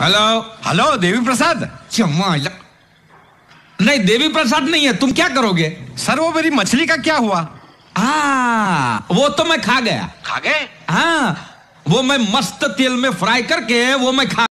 Hello hello Devi Prasad नहीं देवी प्रसाद नहीं है तुम क्या करोगे? सर वो मेरी मछली का क्या हुआ? हाँ वो तो मैं खा गया। खा गए? हाँ वो मैं मस्त तेल में फ्राई करके वो मैं खा